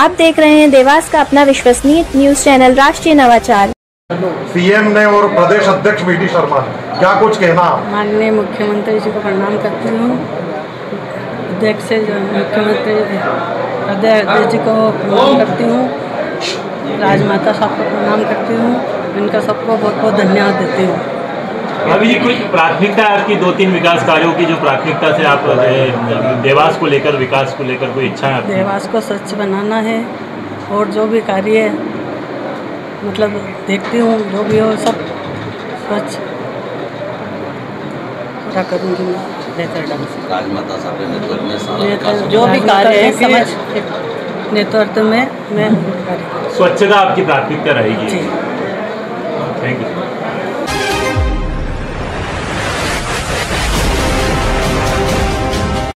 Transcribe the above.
आप देख रहे हैं देवास का अपना विश्वसनीय न्यूज़ चैनल राष्ट्रीय नवाचार। सीएम ने और प्रदेश अध्यक्ष वी डी शर्मा ने क्या कुछ कहना? माननीय मुख्यमंत्री जी को प्रणाम करती हूँ। अध्यक्ष मुख्यमंत्री अध्यक्ष जी को प्रणाम करती हूँ। राजमाता साहब को प्रणाम करती हूँ। इनका सबको बहुत बहुत धन्यवाद देती हूँ। अभी ये कुछ प्राथमिकता है आपकी दो तीन विकास कार्यों की जो प्राथमिकता से आप देवास को लेकर विकास को लेकर कोई इच्छा है देवास को स्वच्छ बनाना है और जो भी कार्य मतलब देखती हूँ जो भी हो सब स्वच्छ पूरा करूँगी मैं बेहतर ढंग से। जो भी कार्य है। समझ नेतृत्व में मैं स्वच्छता आपकी प्राथमिकता रहेगी। Thank you